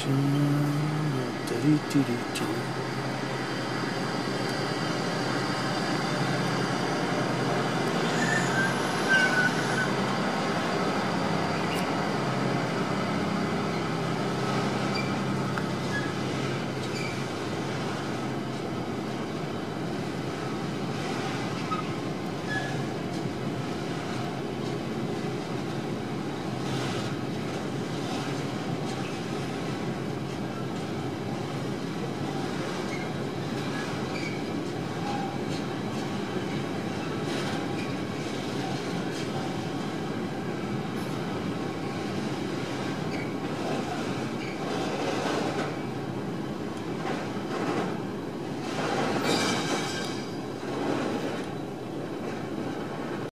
チュンリティリティ